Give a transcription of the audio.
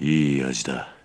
いい味だ。